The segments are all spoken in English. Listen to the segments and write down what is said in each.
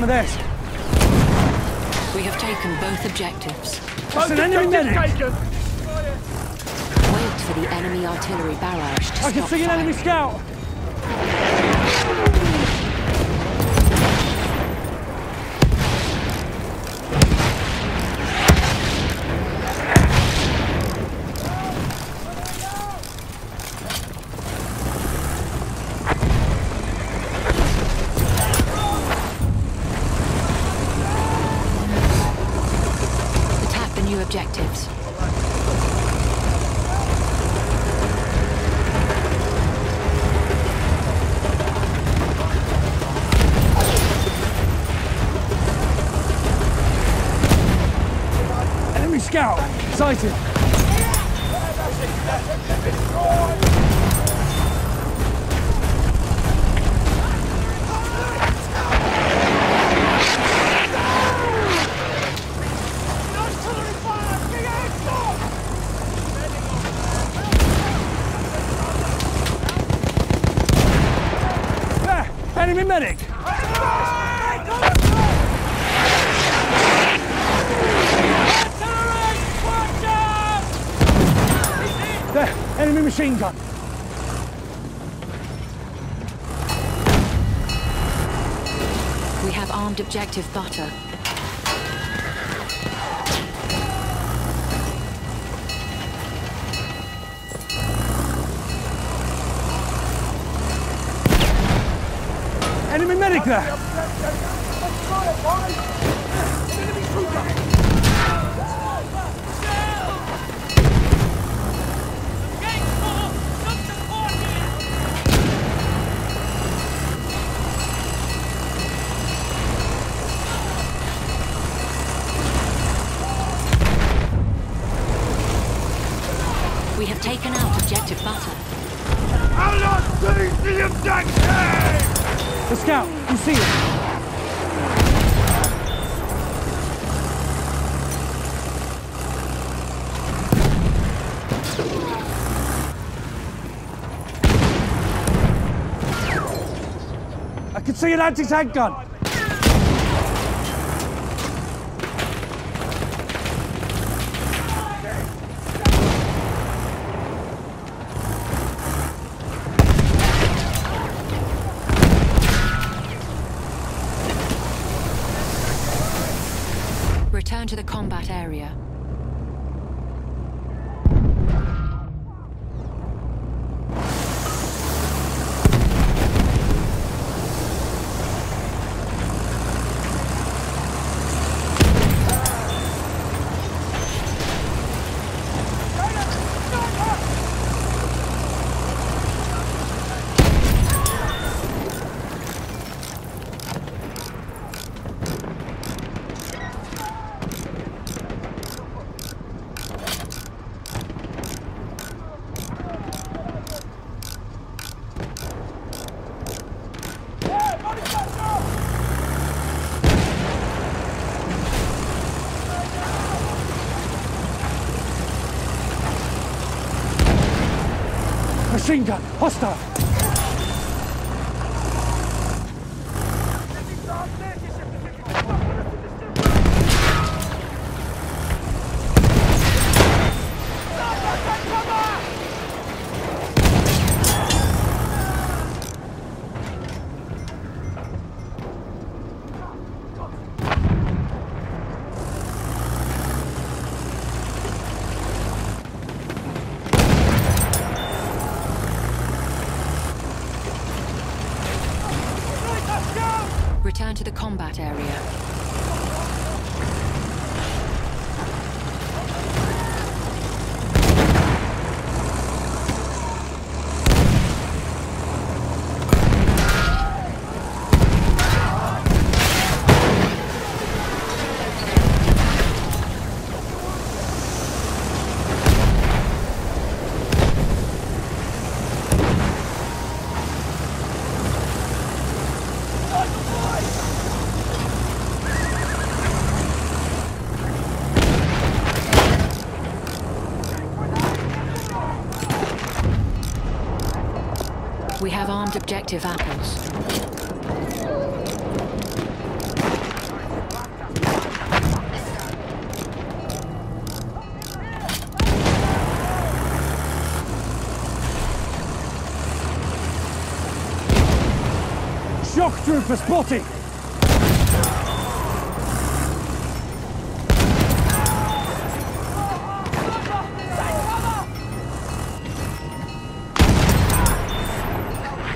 one of theirs. We have taken both objectives. That's an enemy medic! taken! Wait for the enemy artillery barrage to I can see an enemy scout! Attack the new objectives. Enemy scout! Sighted! Enemy medic! Enemy machine gun! We have armed objective butter. Enemy medic there! Taken out objective butter. I'll not the objective! The scout! You see it! I can see an anti-tank gun! Return to the combat area. Machine gun! Hostile! Combat area. Hunt objective apples. Shock trooper spotted!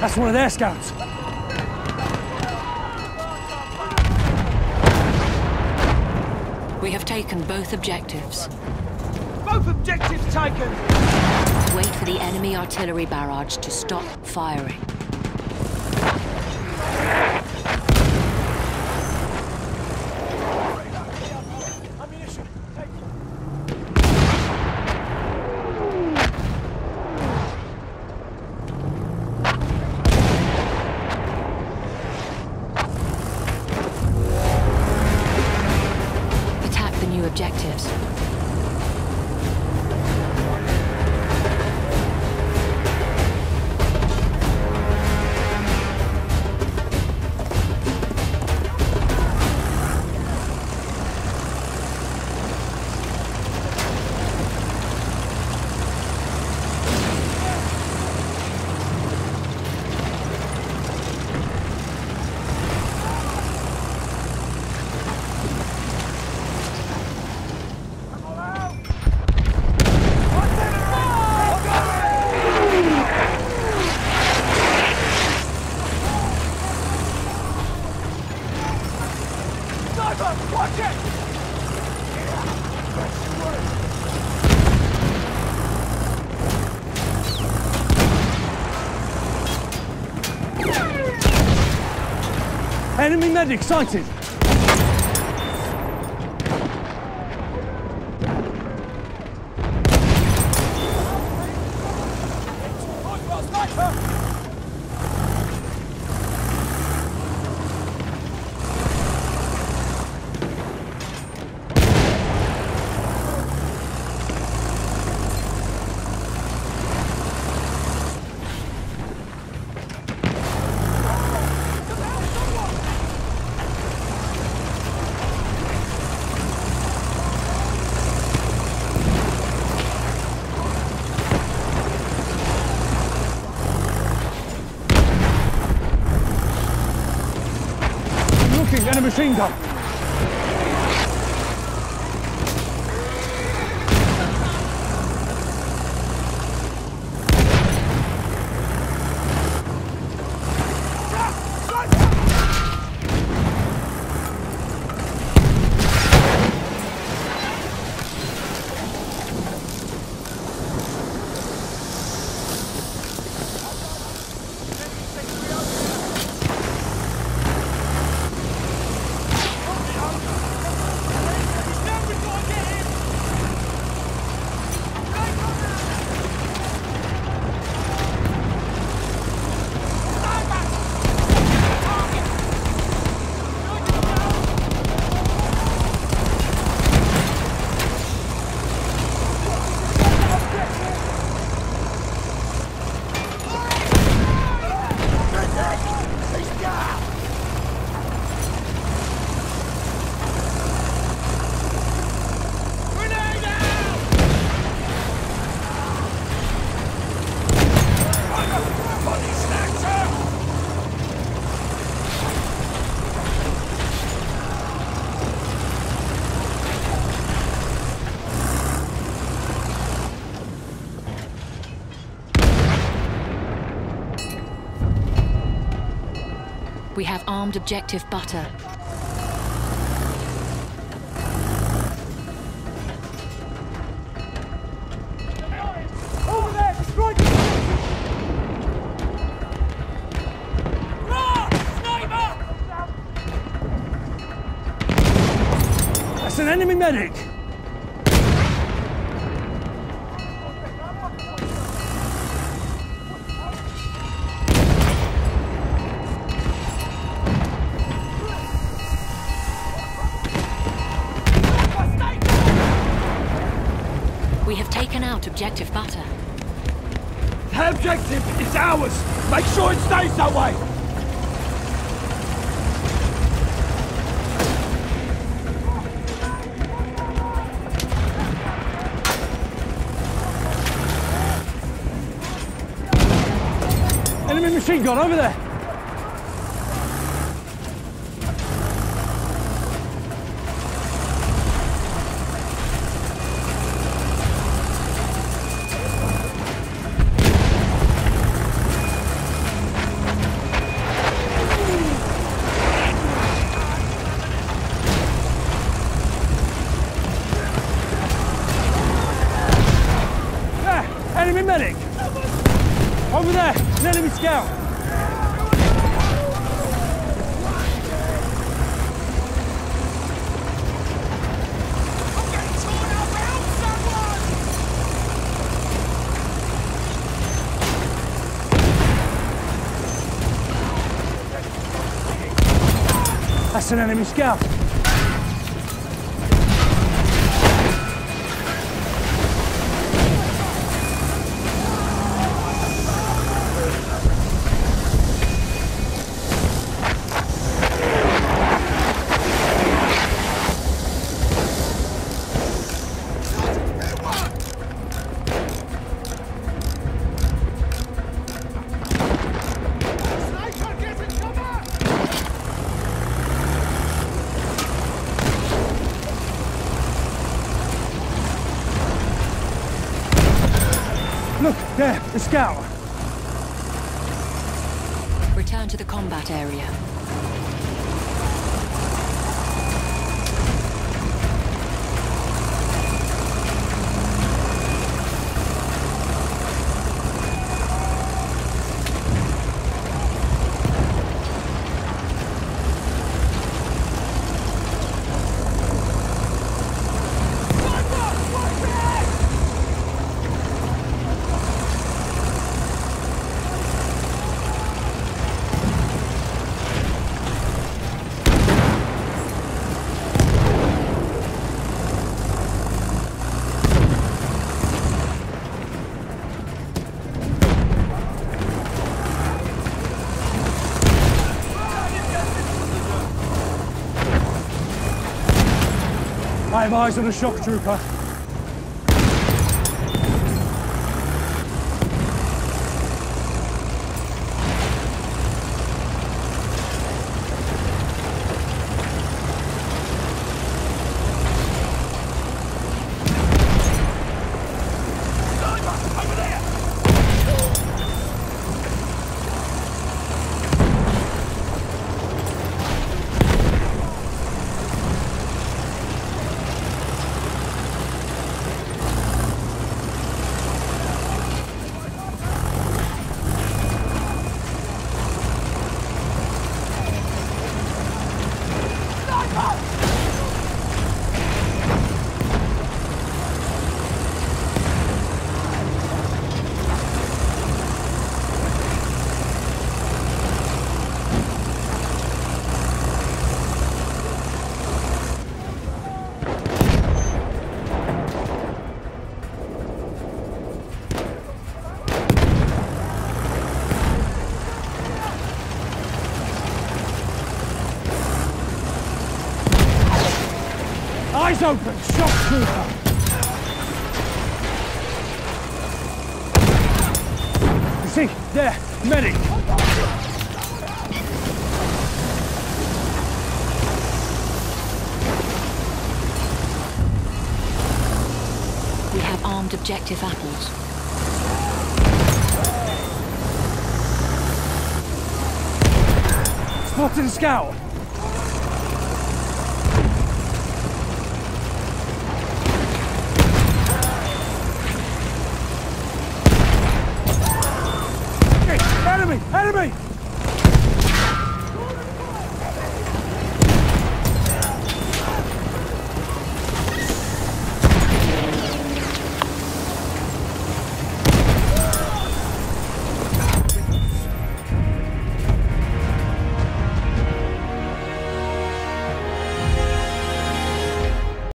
That's one of their scouts. We have taken both objectives. Both objectives taken! Wait for the enemy artillery barrage to stop firing. Enemy medic sighted! Machine gun! We have armed objective butter. Objective butter. Objective is ours! Make sure it stays that way! Enemy machine gun over there! Enemy medic! Over there! An enemy scout! That's an enemy scout. Look, there, the scout. Return to the combat area. I have eyes on a shock trooper. Eyes open! Shock trooper! You see, there, medic! We have armed objective apples. Spotted a scout! enemy!